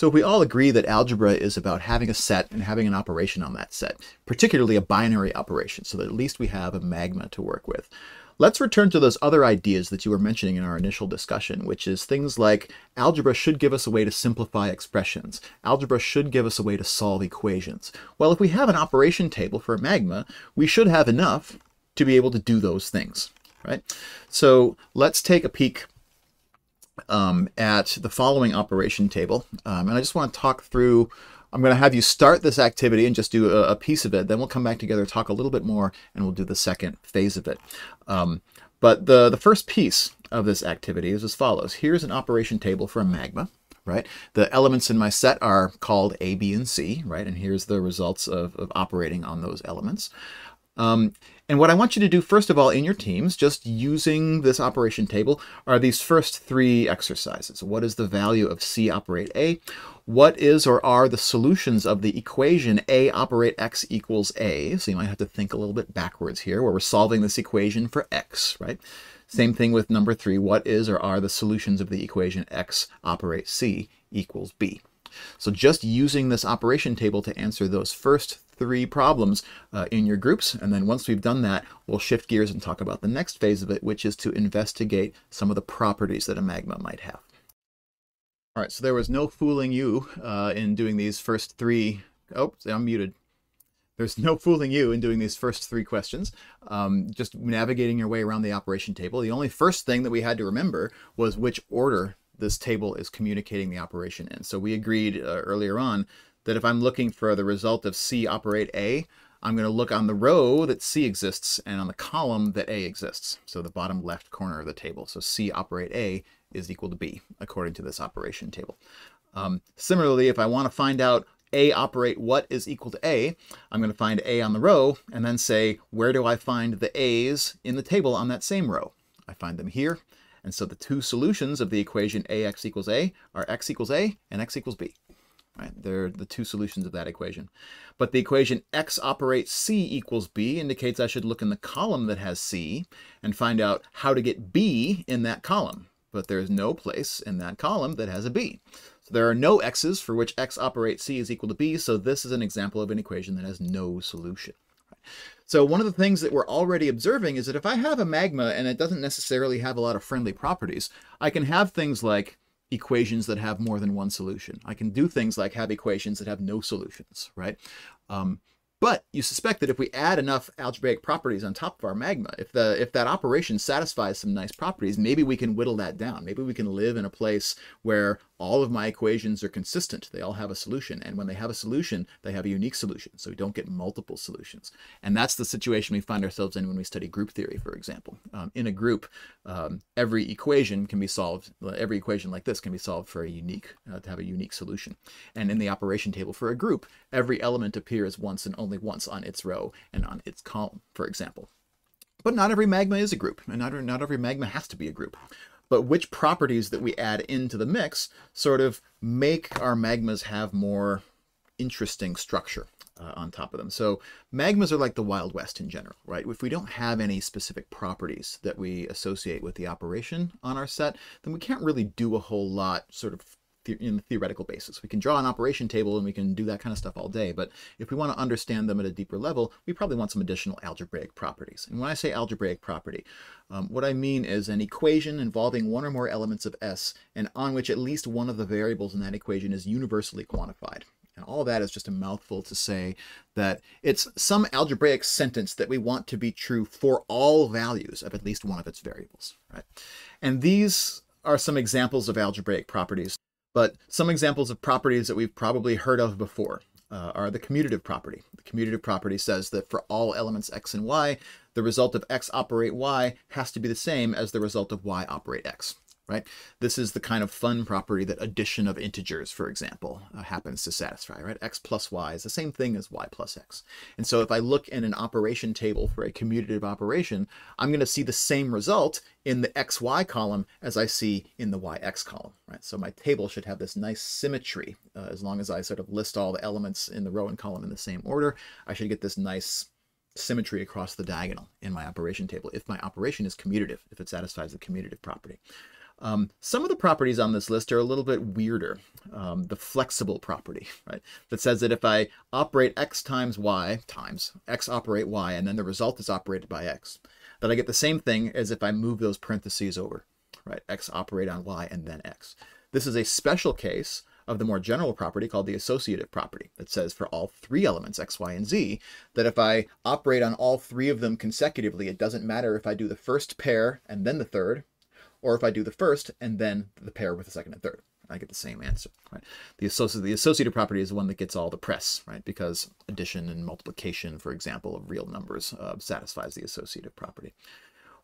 So if we all agree that algebra is about having a set and having an operation on that set, particularly a binary operation, so that at least we have a magma to work with. Let's return to those other ideas that you were mentioning in our initial discussion, which is things like algebra should give us a way to simplify expressions. Algebra should give us a way to solve equations. Well, if we have an operation table for a magma, we should have enough to be able to do those things, right? So let's take a peek um, at the following operation table. Um, and I just want to talk through, I'm going to have you start this activity and just do a, a, piece of it. Then we'll come back together, talk a little bit more, and we'll do the second phase of it. Um, but the, the first piece of this activity is as follows. Here's an operation table for a magma. Right. The elements in my set are called A, B, and C, right? And here's the results of, of operating on those elements. Um, and what I want you to do, first of all, in your teams, just using this operation table, are these first three exercises. What is the value of C operate A? What is or are the solutions of the equation A operate X equals A? So you might have to think a little bit backwards here, where we're solving this equation for X, right? Same thing with number three. What is or are the solutions of the equation X operate C equals B? So just using this operation table to answer those first three problems uh, in your groups. And then once we've done that, we'll shift gears and talk about the next phase of it, which is to investigate some of the properties that a magma might have. All right, so there was no fooling you uh, in doing these first three. Oh, I'm muted. There's no fooling you in doing these first three questions. Um, just navigating your way around the operation table. The only first thing that we had to remember was which order this table is communicating the operation in. So we agreed uh, earlier on that if I'm looking for the result of C operate A, I'm going to look on the row that C exists and on the column that A exists. So the bottom left corner of the table. So C operate A is equal to B, according to this operation table. Um, similarly, if I want to find out A operate what is equal to A, I'm going to find A on the row and then say, where do I find the A's in the table on that same row? I find them here. And so the two solutions of the equation AX equals A are X equals A and X equals B. Right? They're the two solutions of that equation. But the equation x operates c equals b indicates I should look in the column that has c and find out how to get b in that column. But there's no place in that column that has a b. So there are no x's for which x operates c is equal to b, so this is an example of an equation that has no solution. So one of the things that we're already observing is that if I have a magma and it doesn't necessarily have a lot of friendly properties, I can have things like equations that have more than one solution. I can do things like have equations that have no solutions, right? Um, but you suspect that if we add enough algebraic properties on top of our magma, if the if that operation satisfies some nice properties, maybe we can whittle that down. Maybe we can live in a place where all of my equations are consistent. They all have a solution. And when they have a solution, they have a unique solution. So we don't get multiple solutions. And that's the situation we find ourselves in when we study group theory, for example. Um, in a group, um, every equation can be solved, every equation like this can be solved for a unique, uh, to have a unique solution. And in the operation table for a group, every element appears once and only once on its row and on its column, for example. But not every magma is a group, and not, not every magma has to be a group but which properties that we add into the mix sort of make our magmas have more interesting structure uh, on top of them. So magmas are like the Wild West in general, right? If we don't have any specific properties that we associate with the operation on our set, then we can't really do a whole lot sort of in the theoretical basis. We can draw an operation table and we can do that kind of stuff all day, but if we want to understand them at a deeper level, we probably want some additional algebraic properties. And when I say algebraic property, um, what I mean is an equation involving one or more elements of S and on which at least one of the variables in that equation is universally quantified. And all that is just a mouthful to say that it's some algebraic sentence that we want to be true for all values of at least one of its variables, right? And these are some examples of algebraic properties. But some examples of properties that we've probably heard of before uh, are the commutative property. The commutative property says that for all elements x and y, the result of x operate y has to be the same as the result of y operate x right? This is the kind of fun property that addition of integers, for example, uh, happens to satisfy, right? x plus y is the same thing as y plus x. And so if I look in an operation table for a commutative operation, I'm going to see the same result in the xy column as I see in the yx column, right? So my table should have this nice symmetry. Uh, as long as I sort of list all the elements in the row and column in the same order, I should get this nice symmetry across the diagonal in my operation table if my operation is commutative, if it satisfies the commutative property. Um, some of the properties on this list are a little bit weirder. Um, the flexible property, right, that says that if I operate x times y times x operate y, and then the result is operated by x, that I get the same thing as if I move those parentheses over, right? x operate on y and then x. This is a special case of the more general property called the associative property that says for all three elements, x, y, and z, that if I operate on all three of them consecutively, it doesn't matter if I do the first pair and then the third, or if I do the first and then the pair with the second and third. I get the same answer. Right? The, associ the associative property is the one that gets all the press, right? Because addition and multiplication, for example, of real numbers uh, satisfies the associative property.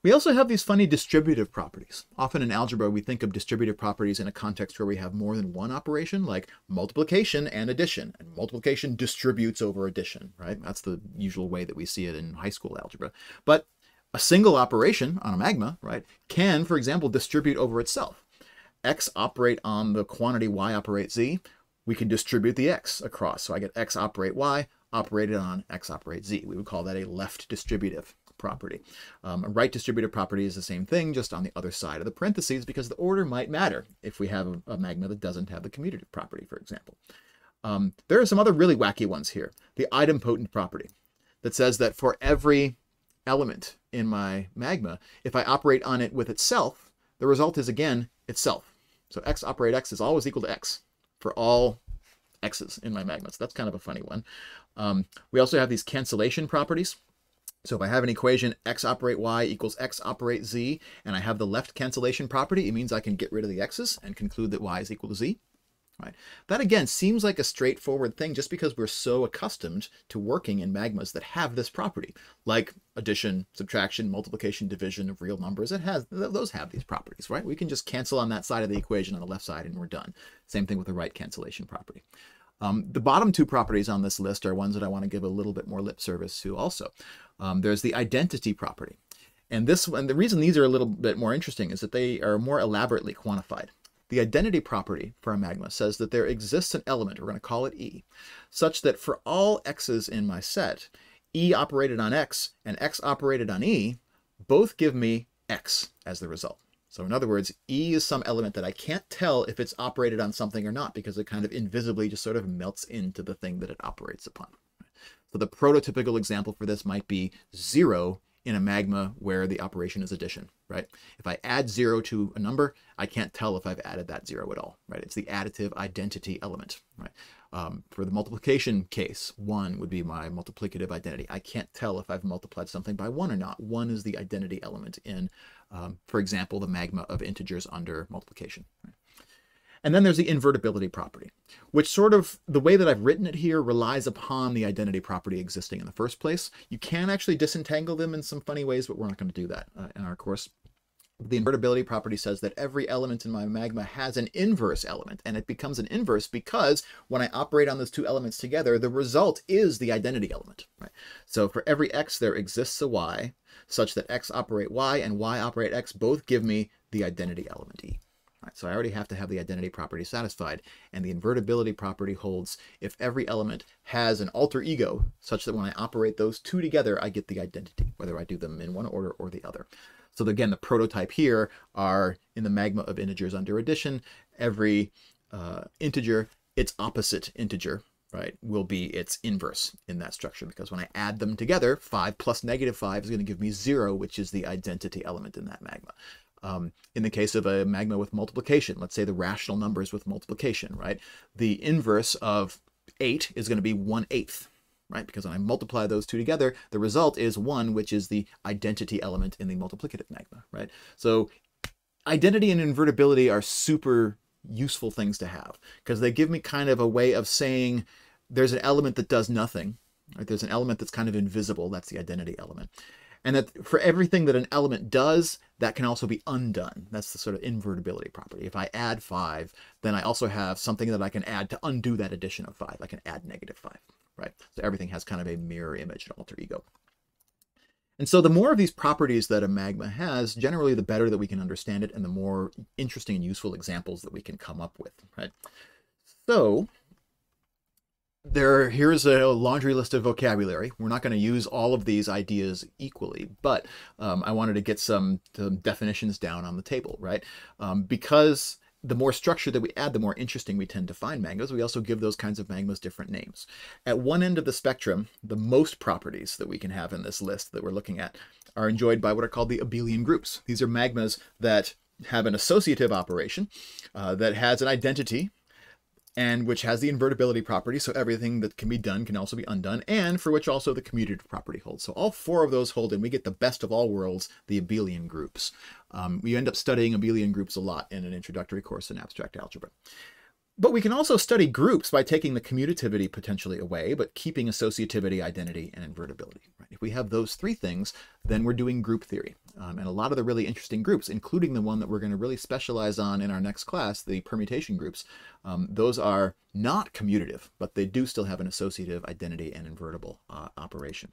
We also have these funny distributive properties. Often in algebra, we think of distributive properties in a context where we have more than one operation, like multiplication and addition. And multiplication distributes over addition, right? That's the usual way that we see it in high school algebra. But a single operation on a magma, right, can, for example, distribute over itself. x operate on the quantity y operate z. We can distribute the x across. So I get x operate y operated on x operate z. We would call that a left distributive property. Um, a right distributive property is the same thing, just on the other side of the parentheses, because the order might matter if we have a, a magma that doesn't have the commutative property, for example. Um, there are some other really wacky ones here. The idempotent property that says that for every element in my magma, if I operate on it with itself, the result is again itself. So x operate x is always equal to x for all x's in my magma. So that's kind of a funny one. Um, we also have these cancellation properties. So if I have an equation x operate y equals x operate z, and I have the left cancellation property, it means I can get rid of the x's and conclude that y is equal to z. Right. That again seems like a straightforward thing just because we're so accustomed to working in magmas that have this property, like addition, subtraction, multiplication, division of real numbers. It has those have these properties, right? We can just cancel on that side of the equation on the left side and we're done. Same thing with the right cancellation property. Um, the bottom two properties on this list are ones that I want to give a little bit more lip service to also. Um, there's the identity property. And this one, the reason these are a little bit more interesting is that they are more elaborately quantified. The identity property for a magma says that there exists an element, we're going to call it E, such that for all x's in my set, E operated on x and x operated on E both give me x as the result. So in other words, E is some element that I can't tell if it's operated on something or not because it kind of invisibly just sort of melts into the thing that it operates upon. So the prototypical example for this might be zero in a magma where the operation is addition, right? If I add zero to a number, I can't tell if I've added that zero at all, right? It's the additive identity element, right? Um, for the multiplication case, one would be my multiplicative identity. I can't tell if I've multiplied something by one or not. One is the identity element in, um, for example, the magma of integers under multiplication. Right? And then there's the invertibility property, which sort of, the way that I've written it here relies upon the identity property existing in the first place. You can actually disentangle them in some funny ways, but we're not going to do that uh, in our course. The invertibility property says that every element in my magma has an inverse element, and it becomes an inverse because when I operate on those two elements together, the result is the identity element. Right? So for every x, there exists a y, such that x operate y and y operate x both give me the identity element e. So I already have to have the identity property satisfied, and the invertibility property holds if every element has an alter ego, such that when I operate those two together, I get the identity, whether I do them in one order or the other. So again, the prototype here are in the magma of integers under addition, every uh, integer, its opposite integer, right, will be its inverse in that structure because when I add them together, 5 plus negative 5 is going to give me 0, which is the identity element in that magma. Um, in the case of a magma with multiplication, let's say the rational numbers with multiplication, right? The inverse of 8 is going to be 1 eighth, right? Because when I multiply those two together, the result is 1, which is the identity element in the multiplicative magma, right? So identity and invertibility are super useful things to have because they give me kind of a way of saying there's an element that does nothing, right? There's an element that's kind of invisible, that's the identity element and that for everything that an element does, that can also be undone. That's the sort of invertibility property. If I add 5, then I also have something that I can add to undo that addition of 5. I can add negative 5, right? So everything has kind of a mirror image, an alter ego. And so the more of these properties that a magma has, generally the better that we can understand it and the more interesting and useful examples that we can come up with, right? So there here's a laundry list of vocabulary. We're not going to use all of these ideas equally, but um, I wanted to get some, some, definitions down on the table, right? Um, because the more structure that we add, the more interesting we tend to find magmas. We also give those kinds of magmas different names. At one end of the spectrum, the most properties that we can have in this list that we're looking at are enjoyed by what are called the abelian groups. These are magmas that have an associative operation uh, that has an identity and which has the invertibility property, so everything that can be done can also be undone, and for which also the commutative property holds. So all four of those hold, and we get the best of all worlds, the abelian groups. Um, we end up studying abelian groups a lot in an introductory course in abstract algebra. But we can also study groups by taking the commutativity potentially away, but keeping associativity, identity, and invertibility. Right? If we have those three things, then we're doing group theory. Um, and a lot of the really interesting groups, including the one that we're going to really specialize on in our next class, the permutation groups, um, those are not commutative, but they do still have an associative, identity, and invertible uh, operation.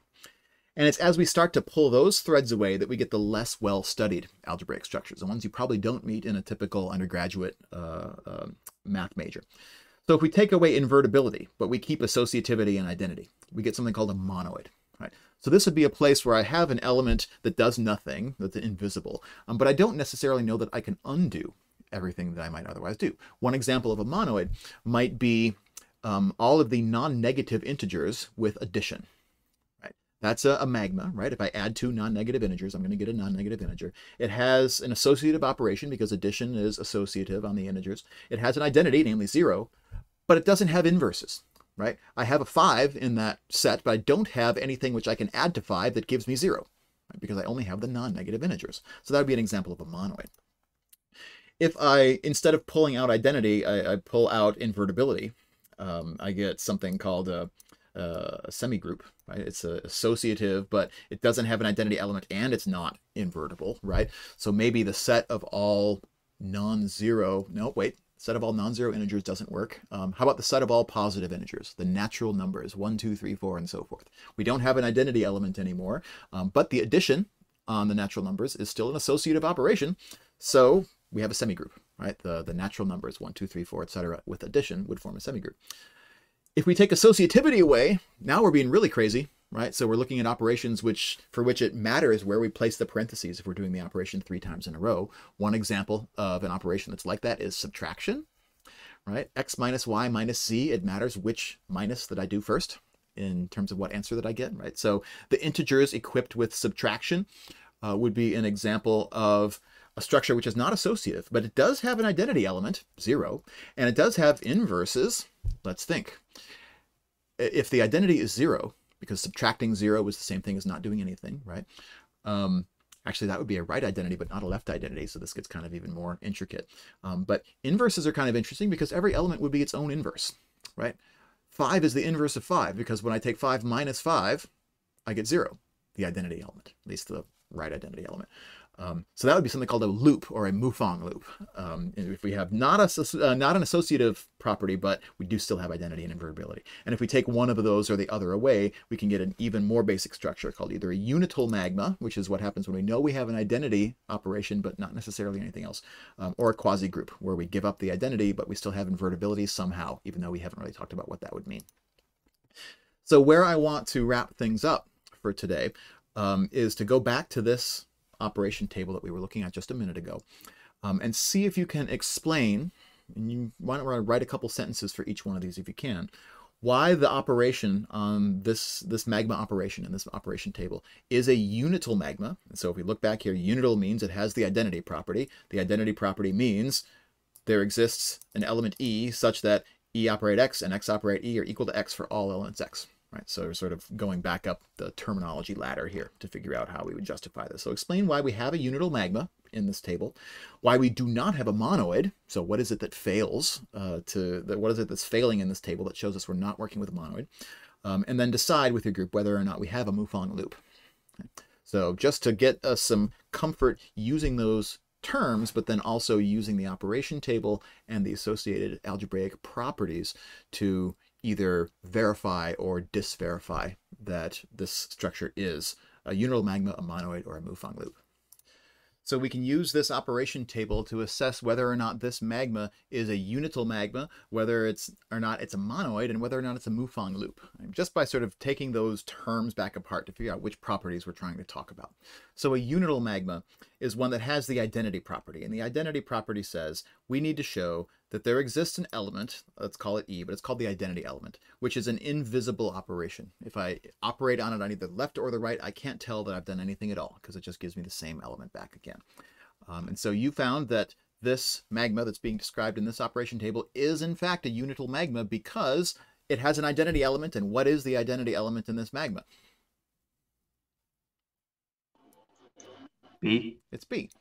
And it's as we start to pull those threads away that we get the less well-studied algebraic structures, the ones you probably don't meet in a typical undergraduate uh, uh, math major. So if we take away invertibility, but we keep associativity and identity, we get something called a monoid. Right? So this would be a place where I have an element that does nothing, that's invisible, um, but I don't necessarily know that I can undo everything that I might otherwise do. One example of a monoid might be um, all of the non-negative integers with addition. That's a, a, magma, right? If I add two non-negative integers, I'm going to get a non-negative integer. It has an associative operation because addition is associative on the integers. It has an identity, namely zero, but it doesn't have inverses, right? I have a five in that set, but I don't have anything which I can add to five that gives me zero, right? because I only have the non-negative integers. So that would be an example of a monoid. If I, instead of pulling out identity, I, I pull out invertibility, um, I get something called a a semigroup, right? It's associative, but it doesn't have an identity element and it's not invertible, right? So maybe the set of all non-zero, no, wait, set of all non-zero integers doesn't work. Um, how about the set of all positive integers, the natural numbers, one, two, three, four, and so forth. We don't have an identity element anymore, um, but the addition on the natural numbers is still an associative operation. So we have a semigroup, right? The, the natural numbers, one, two, three, four, etc., with addition would form a semigroup. If we take associativity away, now we're being really crazy, right? So we're looking at operations which for which it matters where we place the parentheses if we're doing the operation three times in a row. One example of an operation that's like that is subtraction, right? X minus Y minus Z, it matters which minus that I do first in terms of what answer that I get, right? So the integers equipped with subtraction uh, would be an example of a structure which is not associative, but it does have an identity element, zero, and it does have inverses. Let's think. If the identity is zero, because subtracting zero is the same thing as not doing anything, right? Um, actually, that would be a right identity, but not a left identity, so this gets kind of even more intricate. Um, but inverses are kind of interesting because every element would be its own inverse, right? 5 is the inverse of 5, because when I take 5 minus 5, I get 0, the identity element, at least the right identity element. Um, so that would be something called a loop or a Moufang loop. Um, if we have not a uh, not an associative property, but we do still have identity and invertibility. And if we take one of those or the other away, we can get an even more basic structure called either a unital magma, which is what happens when we know we have an identity operation, but not necessarily anything else, um, or a quasi-group, where we give up the identity, but we still have invertibility somehow, even though we haven't really talked about what that would mean. So where I want to wrap things up for today um, is to go back to this operation table that we were looking at just a minute ago um, and see if you can explain, and you want to write a couple sentences for each one of these if you can, why the operation on this, this magma operation in this operation table is a unital magma. And so if we look back here, unital means it has the identity property. The identity property means there exists an element E such that E operate X and X operate E are equal to X for all elements X right? So we're sort of going back up the terminology ladder here to figure out how we would justify this. So explain why we have a unital magma in this table, why we do not have a monoid. So what is it that fails uh, to, that, what is it that's failing in this table that shows us we're not working with a monoid? Um, and then decide with your group whether or not we have a Moufang loop. Okay. So just to get us some comfort using those terms, but then also using the operation table and the associated algebraic properties to either verify or disverify that this structure is a unital magma, a monoid, or a Moufang loop. So we can use this operation table to assess whether or not this magma is a unital magma, whether it's or not it's a monoid, and whether or not it's a Moufang loop, just by sort of taking those terms back apart to figure out which properties we're trying to talk about. So a unital magma is one that has the identity property, and the identity property says we need to show that there exists an element, let's call it E, but it's called the identity element, which is an invisible operation. If I operate on it on either the left or the right, I can't tell that I've done anything at all because it just gives me the same element back again. Um, and so you found that this magma that's being described in this operation table is in fact a unital magma because it has an identity element. And what is the identity element in this magma? B. It's B.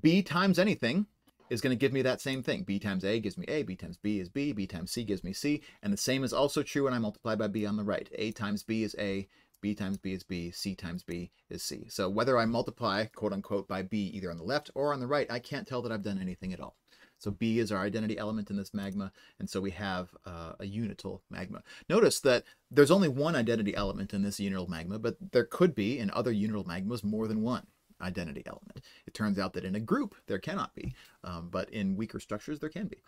B times anything is going to give me that same thing. B times A gives me A, B times B is B, B times C gives me C, and the same is also true when I multiply by B on the right. A times B is A, B times B is B, C times B is C. So whether I multiply, quote unquote, by B either on the left or on the right, I can't tell that I've done anything at all. So B is our identity element in this magma, and so we have uh, a unital magma. Notice that there's only one identity element in this unital magma, but there could be in other unital magmas more than one identity element. It turns out that in a group there cannot be, um, but in weaker structures there can be.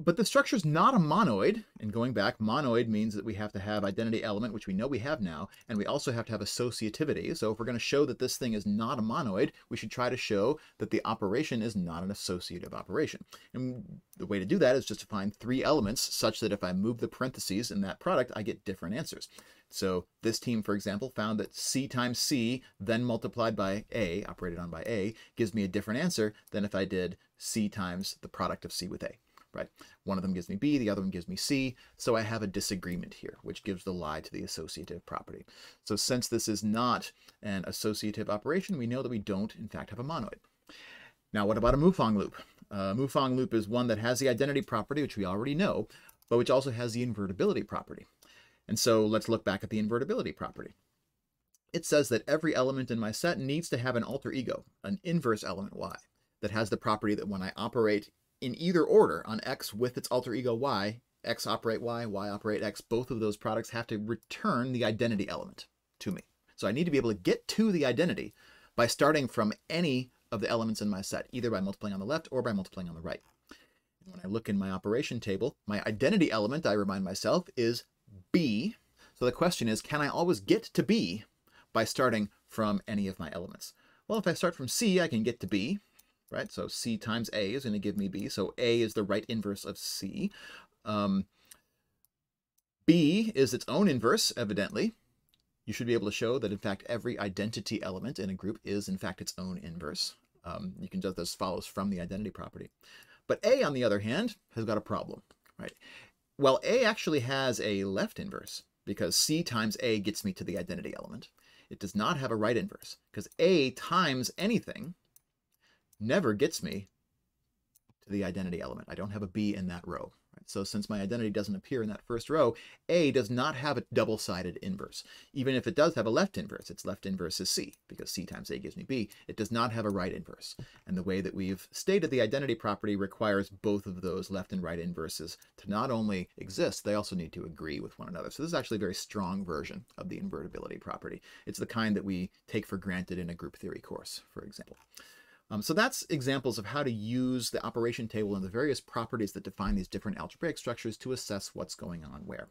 But the structure is not a monoid, and going back, monoid means that we have to have identity element, which we know we have now, and we also have to have associativity. So if we're going to show that this thing is not a monoid, we should try to show that the operation is not an associative operation. And the way to do that is just to find three elements such that if I move the parentheses in that product, I get different answers. So this team, for example, found that C times C, then multiplied by A, operated on by A, gives me a different answer than if I did C times the product of C with A right? One of them gives me B, the other one gives me C, so I have a disagreement here, which gives the lie to the associative property. So since this is not an associative operation, we know that we don't, in fact, have a monoid. Now, what about a Moufang loop? A Moufang loop is one that has the identity property, which we already know, but which also has the invertibility property. And so let's look back at the invertibility property. It says that every element in my set needs to have an alter ego, an inverse element y, that has the property that when I operate in either order on X with its alter ego Y, X operate Y, Y operate X, both of those products have to return the identity element to me. So I need to be able to get to the identity by starting from any of the elements in my set, either by multiplying on the left or by multiplying on the right. When I look in my operation table, my identity element, I remind myself, is B. So the question is, can I always get to B by starting from any of my elements? Well, if I start from C, I can get to B right? So C times A is going to give me B. So A is the right inverse of C. Um, B is its own inverse, evidently. You should be able to show that, in fact, every identity element in a group is, in fact, its own inverse. Um, you can just this follows from the identity property. But A, on the other hand, has got a problem, right? Well, A actually has a left inverse because C times A gets me to the identity element. It does not have a right inverse because A times anything never gets me to the identity element. I don't have a B in that row. So since my identity doesn't appear in that first row, A does not have a double-sided inverse. Even if it does have a left inverse, its left inverse is C, because C times A gives me B. It does not have a right inverse. And the way that we've stated the identity property requires both of those left and right inverses to not only exist, they also need to agree with one another. So this is actually a very strong version of the invertibility property. It's the kind that we take for granted in a group theory course, for example. Um, so that's examples of how to use the operation table and the various properties that define these different algebraic structures to assess what's going on where.